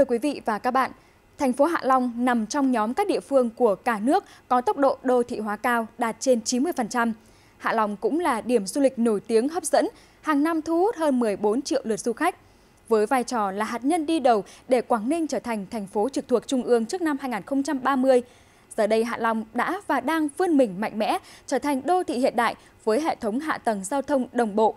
Thưa quý vị và các bạn, thành phố Hạ Long nằm trong nhóm các địa phương của cả nước có tốc độ đô thị hóa cao đạt trên 90%. Hạ Long cũng là điểm du lịch nổi tiếng hấp dẫn, hàng năm thu hút hơn 14 triệu lượt du khách. Với vai trò là hạt nhân đi đầu để Quảng Ninh trở thành thành phố trực thuộc Trung ương trước năm 2030, giờ đây Hạ Long đã và đang vươn mình mạnh mẽ trở thành đô thị hiện đại với hệ thống hạ tầng giao thông đồng bộ.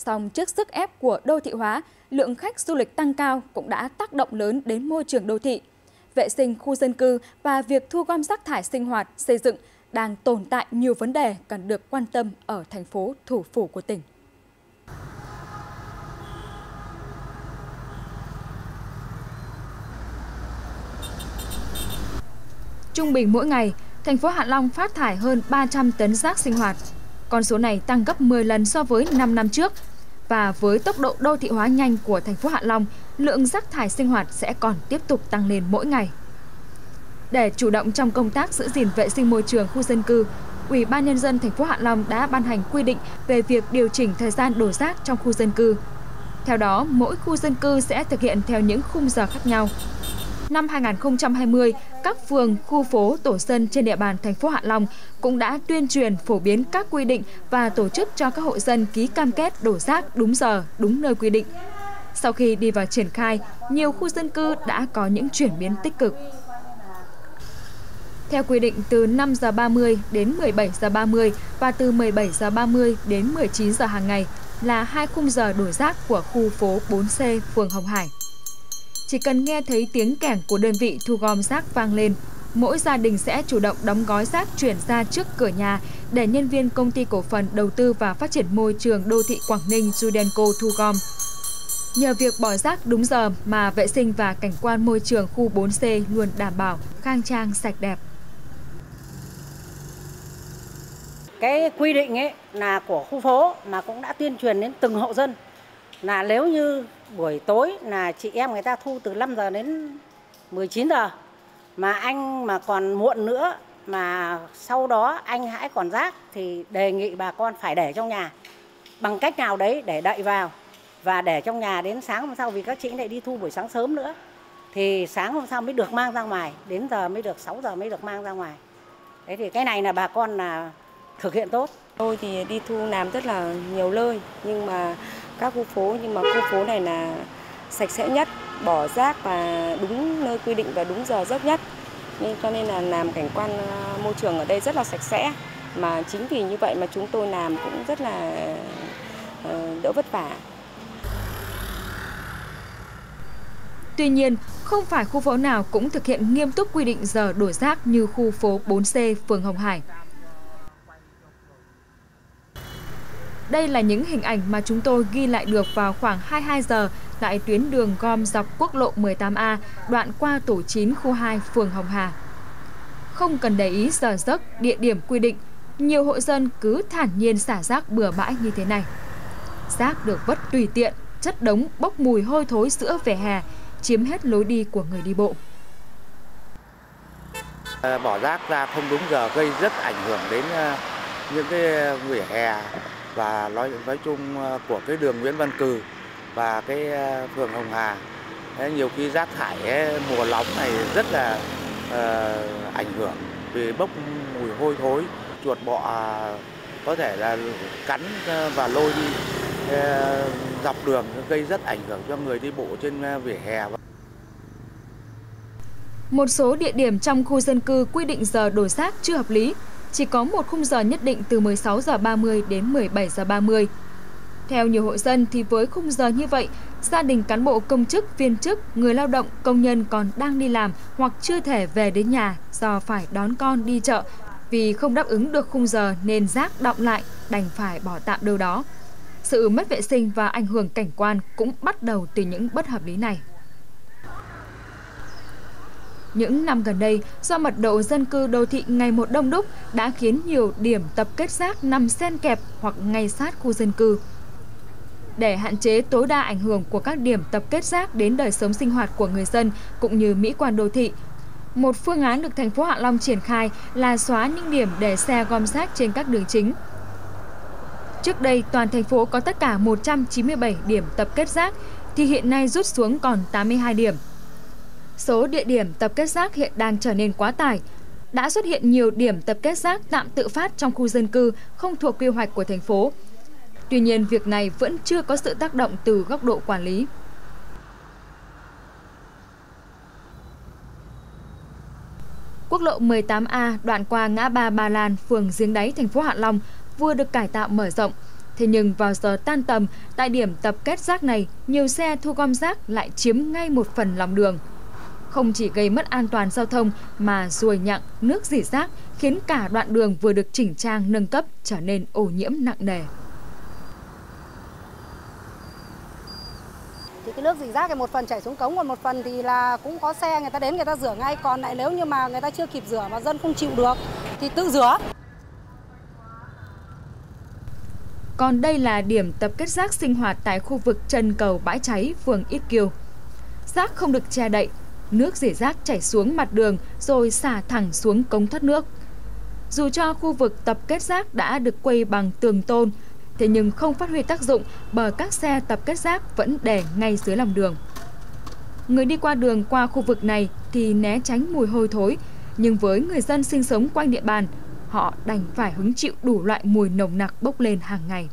Song trước sức ép của đô thị hóa, lượng khách du lịch tăng cao cũng đã tác động lớn đến môi trường đô thị. Vệ sinh khu dân cư và việc thu gom rác thải sinh hoạt, xây dựng đang tồn tại nhiều vấn đề cần được quan tâm ở thành phố thủ phủ của tỉnh. Trung bình mỗi ngày, thành phố Hạ Long phát thải hơn 300 tấn rác sinh hoạt. Con số này tăng gấp 10 lần so với 5 năm trước. Và với tốc độ đô thị hóa nhanh của thành phố Hạ Long, lượng rác thải sinh hoạt sẽ còn tiếp tục tăng lên mỗi ngày. Để chủ động trong công tác giữ gìn vệ sinh môi trường khu dân cư, Ủy ban nhân dân thành phố Hạ Long đã ban hành quy định về việc điều chỉnh thời gian đổ rác trong khu dân cư. Theo đó, mỗi khu dân cư sẽ thực hiện theo những khung giờ khác nhau. Năm 2020, các phường, khu phố, tổ dân trên địa bàn thành phố Hạ Long cũng đã tuyên truyền phổ biến các quy định và tổ chức cho các hộ dân ký cam kết đổ rác đúng giờ, đúng nơi quy định. Sau khi đi vào triển khai, nhiều khu dân cư đã có những chuyển biến tích cực. Theo quy định từ 5 giờ 30 đến 17 giờ 30 và từ 17 giờ 30 đến 19 giờ hàng ngày là hai khung giờ đổ rác của khu phố 4C, phường Hồng Hải. Chỉ cần nghe thấy tiếng kẻng của đơn vị thu gom rác vang lên, mỗi gia đình sẽ chủ động đóng gói rác chuyển ra trước cửa nhà để nhân viên công ty cổ phần đầu tư và phát triển môi trường đô thị Quảng Ninh Judenco thu gom. Nhờ việc bỏ rác đúng giờ mà vệ sinh và cảnh quan môi trường khu 4C luôn đảm bảo khang trang sạch đẹp. Cái quy định ấy là của khu phố mà cũng đã tuyên truyền đến từng hộ dân là nếu như buổi tối là chị em người ta thu từ 5 giờ đến 19 giờ. Mà anh mà còn muộn nữa, mà sau đó anh hãy còn rác thì đề nghị bà con phải để trong nhà. Bằng cách nào đấy để đậy vào và để trong nhà đến sáng hôm sau vì các chị lại đi thu buổi sáng sớm nữa. Thì sáng hôm sau mới được mang ra ngoài, đến giờ mới được 6 giờ mới được mang ra ngoài. Thế thì cái này là bà con là thực hiện tốt. Tôi thì đi thu làm rất là nhiều nơi, nhưng mà các khu phố nhưng mà khu phố này là sạch sẽ nhất bỏ rác và đúng nơi quy định và đúng giờ giấc nhất. Nên cho nên là làm cảnh quan ờ, môi trường ở đây rất là sạch sẽ. Mà chính vì như vậy mà chúng tôi làm cũng rất là ờ, đỡ vất vả. Tuy nhiên, không phải khu phố nào cũng thực hiện nghiêm túc quy định giờ đổ rác như khu phố 4C, phường Hồng Hải. Đây là những hình ảnh mà chúng tôi ghi lại được vào khoảng 22 giờ tại tuyến đường gom dọc quốc lộ 18A, đoạn qua tổ 9 khu 2, phường Hồng Hà. Không cần để ý giờ giấc, địa điểm quy định, nhiều hộ dân cứ thản nhiên xả rác bừa bãi như thế này. Rác được vất tùy tiện, chất đống bốc mùi hôi thối giữa vỉa hè, chiếm hết lối đi của người đi bộ. Ờ, bỏ rác ra không đúng giờ gây rất ảnh hưởng đến ờ, những cái ờ, vỉa hè và nói nói chung ờ, của cái đường Nguyễn Văn Cừ và cái ờ, phường Hồng Hà. Thế nhiều khi rác thải ờ, mùa nóng này rất là uh, ảnh hưởng vì bốc mùi hôi thối, chuột bọ à, có thể là cắn và lôi đi dọc đường gây rất ảnh hưởng cho người đi bộ trên vỉa hè. Một số địa điểm trong khu dân cư quy định giờ đổ rác chưa hợp lý, chỉ có một khung giờ nhất định từ 16 giờ 30 đến 17 giờ 30. Theo nhiều hộ dân thì với khung giờ như vậy, gia đình cán bộ công chức, viên chức, người lao động, công nhân còn đang đi làm hoặc chưa thể về đến nhà do phải đón con đi chợ vì không đáp ứng được khung giờ nên rác đọng lại đành phải bỏ tạm đâu đó. Sự mất vệ sinh và ảnh hưởng cảnh quan cũng bắt đầu từ những bất hợp lý này. Những năm gần đây, do mật độ dân cư đô thị ngày một đông đúc đã khiến nhiều điểm tập kết rác nằm xen kẹp hoặc ngay sát khu dân cư. Để hạn chế tối đa ảnh hưởng của các điểm tập kết rác đến đời sống sinh hoạt của người dân cũng như mỹ quan đô thị, một phương án được thành phố Hạ Long triển khai là xóa những điểm để xe gom rác trên các đường chính. Trước đây, toàn thành phố có tất cả 197 điểm tập kết rác, thì hiện nay rút xuống còn 82 điểm. Số địa điểm tập kết rác hiện đang trở nên quá tải. Đã xuất hiện nhiều điểm tập kết rác tạm tự phát trong khu dân cư không thuộc quy hoạch của thành phố. Tuy nhiên, việc này vẫn chưa có sự tác động từ góc độ quản lý. Quốc lộ 18A đoạn qua ngã ba Ba Lan, phường Giếng Đáy, thành phố Hạ Long vừa được cải tạo mở rộng. Thế nhưng vào giờ tan tầm, tại điểm tập kết rác này, nhiều xe thu gom rác lại chiếm ngay một phần lòng đường. Không chỉ gây mất an toàn giao thông mà ruồi nhặng, nước dỉ rác khiến cả đoạn đường vừa được chỉnh trang nâng cấp trở nên ô nhiễm nặng nề. thì cái nước dỉ rác thì một phần chảy xuống cống còn một phần thì là cũng có xe người ta đến người ta rửa ngay còn lại nếu như mà người ta chưa kịp rửa mà dân không chịu được thì tự rửa Còn đây là điểm tập kết rác sinh hoạt tại khu vực chân cầu bãi cháy, phường Ít Kiều. Rác không được che đậy, nước rỉ rác chảy xuống mặt đường rồi xả thẳng xuống cống thoát nước. Dù cho khu vực tập kết rác đã được quây bằng tường tôn, thế nhưng không phát huy tác dụng bởi các xe tập kết rác vẫn để ngay dưới lòng đường. Người đi qua đường qua khu vực này thì né tránh mùi hôi thối, nhưng với người dân sinh sống quanh địa bàn, họ đành phải hứng chịu đủ loại mùi nồng nặc bốc lên hàng ngày.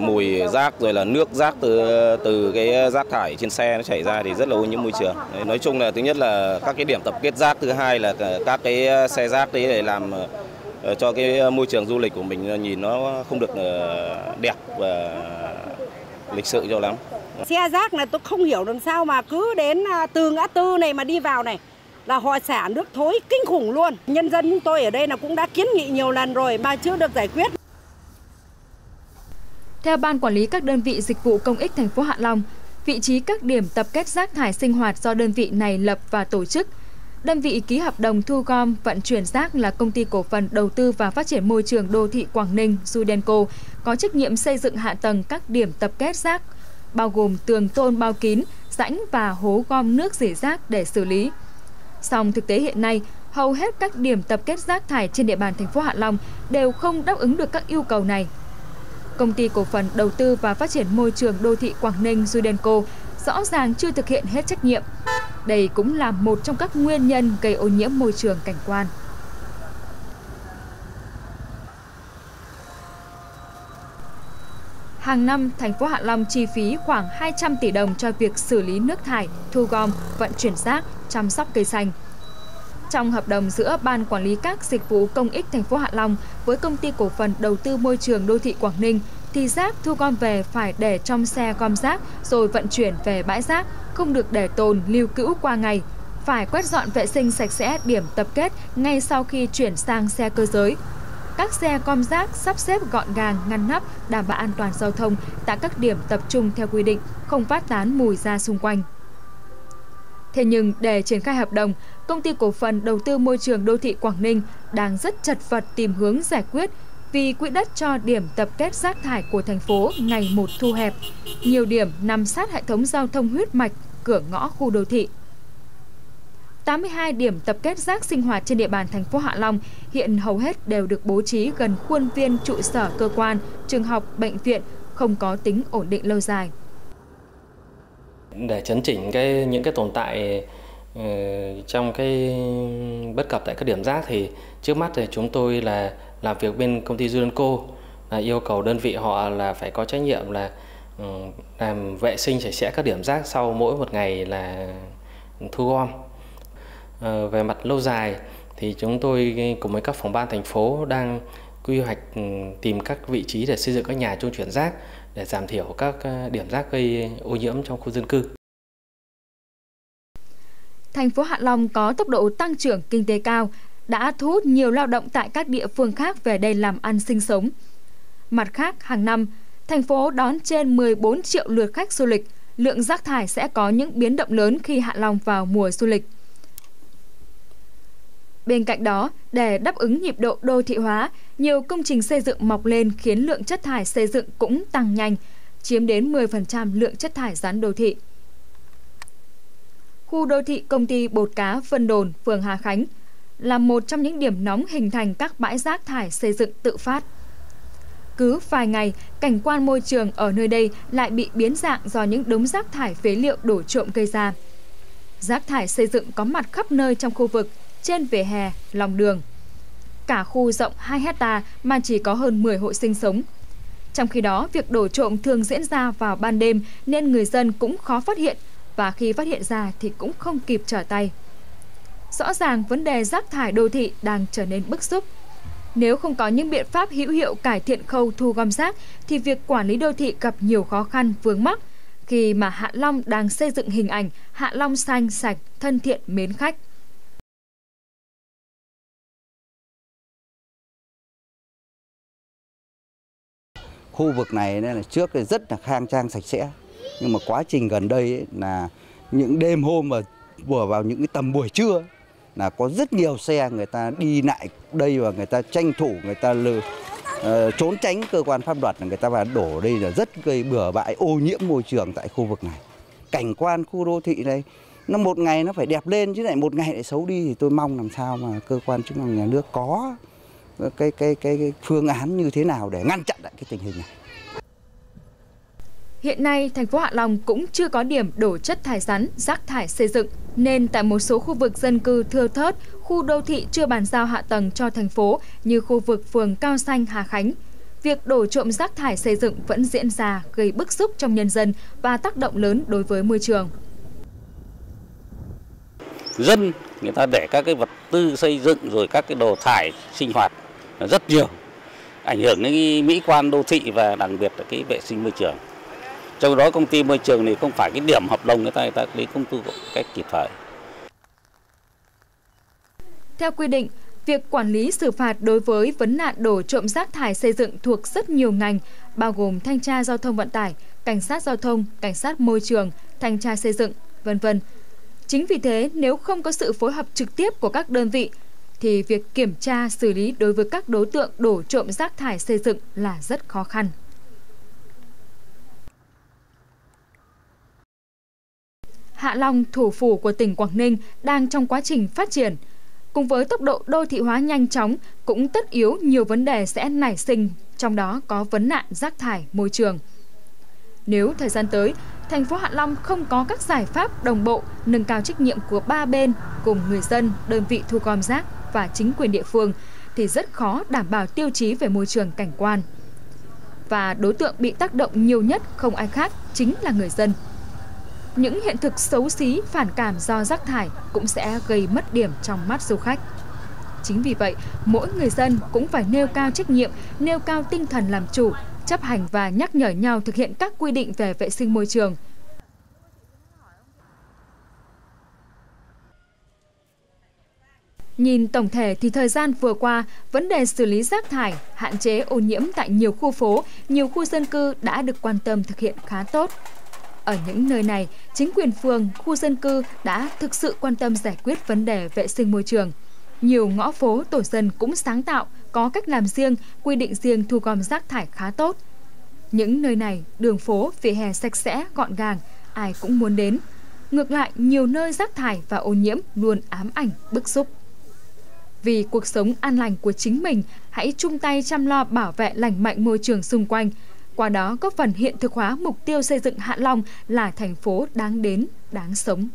Mùi rác rồi là nước rác từ từ cái rác thải trên xe nó chảy ra thì rất là ô nhiễm môi trường. Nói chung là thứ nhất là các cái điểm tập kết rác, thứ hai là các cái xe rác đấy để làm ờ, cho cái môi trường du lịch của mình nhìn nó không được ờ, đẹp và lịch sự cho lắm. xe rác này tôi không hiểu làm sao mà cứ đến à, từ ngã tư này mà đi vào này là họ xả nước thối kinh khủng luôn nhân dân chúng tôi ở đây là cũng đã kiến nghị nhiều lần rồi mà chưa được giải quyết theo Ban Quản lý các đơn vị dịch vụ công ích thành phố Hạ Long, vị trí các điểm tập kết rác thải sinh hoạt do đơn vị này lập và tổ chức. Đơn vị ký hợp đồng thu gom vận chuyển rác là công ty cổ phần đầu tư và phát triển môi trường đô thị Quảng Ninh Sudenco có trách nhiệm xây dựng hạ tầng các điểm tập kết rác, bao gồm tường tôn bao kín, rãnh và hố gom nước rỉ rác để xử lý. Song thực tế hiện nay, hầu hết các điểm tập kết rác thải trên địa bàn thành phố Hạ Long đều không đáp ứng được các yêu cầu này Công ty cổ phần đầu tư và phát triển môi trường đô thị Quảng Ninh Sudenco rõ ràng chưa thực hiện hết trách nhiệm. Đây cũng là một trong các nguyên nhân gây ô nhiễm môi trường cảnh quan. Hàng năm, thành phố Hạ Long chi phí khoảng 200 tỷ đồng cho việc xử lý nước thải, thu gom, vận chuyển rác, chăm sóc cây xanh. Trong hợp đồng giữa Ban Quản lý các dịch vụ công ích thành phố Hạ Long với công ty cổ phần đầu tư môi trường đô thị Quảng Ninh thì rác thu gom về phải để trong xe gom rác rồi vận chuyển về bãi rác, không được để tồn lưu cữu qua ngày. Phải quét dọn vệ sinh sạch sẽ điểm tập kết ngay sau khi chuyển sang xe cơ giới. Các xe gom rác sắp xếp gọn gàng, ngăn nắp, đảm bảo an toàn giao thông tại các điểm tập trung theo quy định, không phát tán mùi ra xung quanh. Thế nhưng để triển khai hợp đồng, công ty cổ phần đầu tư môi trường đô thị Quảng Ninh đang rất chật vật tìm hướng giải quyết vì quỹ đất cho điểm tập kết rác thải của thành phố ngày một thu hẹp. Nhiều điểm nằm sát hệ thống giao thông huyết mạch, cửa ngõ khu đô thị. 82 điểm tập kết rác sinh hoạt trên địa bàn thành phố Hạ Long hiện hầu hết đều được bố trí gần khuôn viên trụ sở cơ quan, trường học, bệnh viện, không có tính ổn định lâu dài. Để chấn chỉnh cái, những cái tồn tại ờ, trong cái bất cập tại các điểm rác thì trước mắt thì chúng tôi là làm việc bên công ty Zurenco là yêu cầu đơn vị họ là phải có trách nhiệm là ừ, làm vệ sinh sạch sẽ các điểm rác sau mỗi một ngày là thu gom. Ờ, về mặt lâu dài thì chúng tôi cùng với các phòng ban thành phố đang quy hoạch ừ, tìm các vị trí để xây dựng các nhà trung chuyển rác để giảm thiểu các ờ, điểm rác gây ô nhiễm trong khu dân cư. Thành phố Hạ Long có tốc độ tăng trưởng kinh tế cao, đã thu hút nhiều lao động tại các địa phương khác về đây làm ăn sinh sống. Mặt khác, hàng năm, thành phố đón trên 14 triệu lượt khách du lịch, lượng rác thải sẽ có những biến động lớn khi Hạ Long vào mùa du lịch. Bên cạnh đó, để đáp ứng nhịp độ đô thị hóa, nhiều công trình xây dựng mọc lên khiến lượng chất thải xây dựng cũng tăng nhanh, chiếm đến 10% lượng chất thải rắn đô thị. Khu đô thị công ty bột cá Vân Đồn, phường Hà Khánh là một trong những điểm nóng hình thành các bãi rác thải xây dựng tự phát. Cứ vài ngày, cảnh quan môi trường ở nơi đây lại bị biến dạng do những đống rác thải phế liệu đổ trộm gây ra. Rác thải xây dựng có mặt khắp nơi trong khu vực, trên vỉa hè, lòng đường. Cả khu rộng 2 hecta mà chỉ có hơn 10 hộ sinh sống. Trong khi đó, việc đổ trộm thường diễn ra vào ban đêm nên người dân cũng khó phát hiện và khi phát hiện ra thì cũng không kịp trở tay. Rõ ràng vấn đề rác thải đô thị đang trở nên bức xúc. Nếu không có những biện pháp hữu hiệu cải thiện khâu thu gom rác thì việc quản lý đô thị gặp nhiều khó khăn vướng mắc khi mà Hạ Long đang xây dựng hình ảnh Hạ Long xanh sạch, thân thiện mến khách. Khu vực này nên là trước thì rất là khang trang sạch sẽ. Nhưng mà quá trình gần đây ấy, là những đêm hôm mà vừa vào những cái tầm buổi trưa là có rất nhiều xe người ta đi lại đây và người ta tranh thủ người ta lừa uh, ờ, trốn tránh cơ quan pháp luật là người ta vào đổ đây là rất gây bừa bãi ô nhiễm môi trường tại khu vực này. Cảnh quan khu đô thị này nó một ngày nó phải đẹp lên chứ lại một ngày lại xấu đi thì tôi mong làm sao mà cơ quan chức năng nhà nước có cái cái cái, phương án như thế nào để ngăn chặn lại cái tình hình này Hiện nay, thành phố Hạ Long cũng chưa có điểm đổ chất thải rắn, rác thải xây dựng, nên tại một số khu vực dân cư thưa thớt, khu đô thị chưa bàn giao hạ tầng cho thành phố như khu vực phường Cao Xanh, Hà Khánh. Việc đổ trộm rác thải xây dựng vẫn diễn ra gây bức xúc trong nhân dân và tác động lớn đối với môi trường. Dân người ta để các cái vật tư xây dựng rồi các cái đồ thải sinh hoạt rất nhiều, ảnh hưởng đến mỹ quan đô thị và đặc biệt là cái vệ sinh môi trường. Trong đó công ty môi trường thì không phải cái điểm hợp đồng người ta người ta đi công tư cách kịp thời. Theo quy định, việc quản lý xử phạt đối với vấn nạn đổ trộm rác thải xây dựng thuộc rất nhiều ngành, bao gồm thanh tra giao thông vận tải, cảnh sát giao thông, cảnh sát môi trường, thanh tra xây dựng, vân vân. Chính vì thế, nếu không có sự phối hợp trực tiếp của các đơn vị thì việc kiểm tra xử lý đối với các đối tượng đổ trộm rác thải xây dựng là rất khó khăn. Hạ Long, thủ phủ của tỉnh Quảng Ninh, đang trong quá trình phát triển. Cùng với tốc độ đô thị hóa nhanh chóng, cũng tất yếu nhiều vấn đề sẽ nảy sinh, trong đó có vấn nạn rác thải môi trường. Nếu thời gian tới, thành phố Hạ Long không có các giải pháp đồng bộ nâng cao trách nhiệm của ba bên cùng người dân, đơn vị thu gom rác và chính quyền địa phương thì rất khó đảm bảo tiêu chí về môi trường cảnh quan. Và đối tượng bị tác động nhiều nhất không ai khác chính là người dân. Những hiện thực xấu xí, phản cảm do rác thải cũng sẽ gây mất điểm trong mắt du khách. Chính vì vậy, mỗi người dân cũng phải nêu cao trách nhiệm, nêu cao tinh thần làm chủ, chấp hành và nhắc nhở nhau thực hiện các quy định về vệ sinh môi trường – Nhìn tổng thể thì thời gian vừa qua, vấn đề xử lý rác thải, hạn chế ô nhiễm tại nhiều khu phố, nhiều khu dân cư đã được quan tâm thực hiện khá tốt. Ở những nơi này, chính quyền phường, khu dân cư đã thực sự quan tâm giải quyết vấn đề vệ sinh môi trường. Nhiều ngõ phố tổ dân cũng sáng tạo, có cách làm riêng, quy định riêng thu gom rác thải khá tốt. Những nơi này, đường phố, vỉa hè sạch sẽ, gọn gàng, ai cũng muốn đến. Ngược lại, nhiều nơi rác thải và ô nhiễm luôn ám ảnh, bức xúc. Vì cuộc sống an lành của chính mình, hãy chung tay chăm lo bảo vệ lành mạnh môi trường xung quanh. Qua đó góp phần hiện thực hóa mục tiêu xây dựng Hạ Long là thành phố đáng đến, đáng sống.